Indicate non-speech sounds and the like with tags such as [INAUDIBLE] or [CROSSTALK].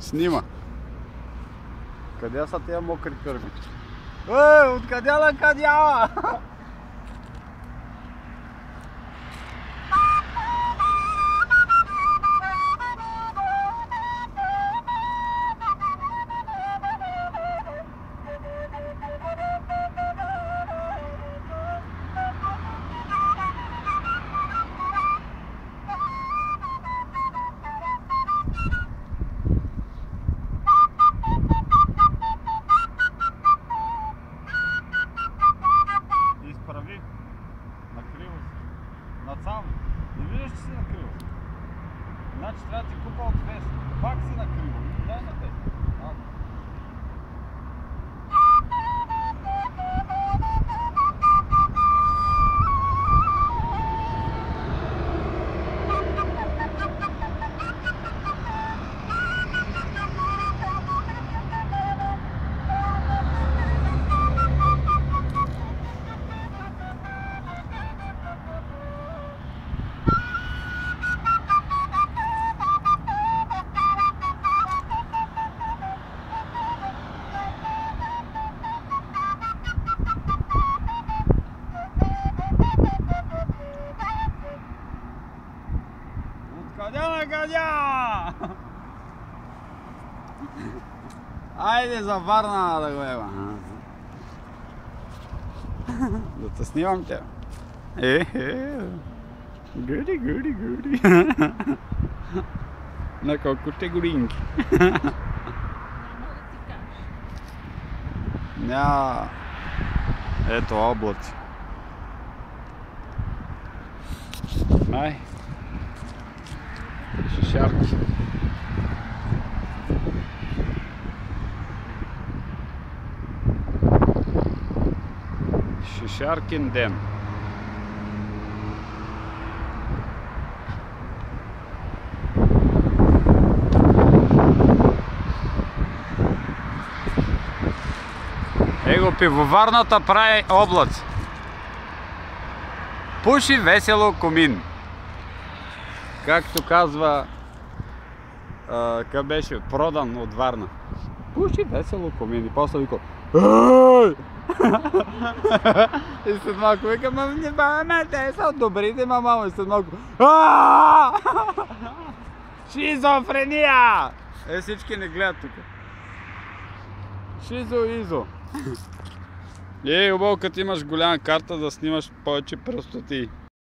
Снима. Къде са тези мокри кърми? Е, откъде на къдява? [LAUGHS] Нацам. Не виждаш, че си накриво. Значи трябва да ти купа от вест. Пак си накриво. Дай на те. А, Откъде на къде? Айде за Варна да го ева. Да те снимам те. Е, е. Гуди, гуди, гуди. На колкото горинки. Няма. Ето облаци. Ай. Шишарки. Шишаркин ден. Его пивоварната прави облаци. Пуши весело комин. Както казва къде беше продан от Варна. Пуши весело комин. И после вика Ей! И след малко вика, ма не баваме, те са добрите, ма мамо. И след малко! Шизофрения! Е, всички не гледат тук. Шизо Изо. Е, хубаво, като имаш голяма карта да снимаш повече простоти.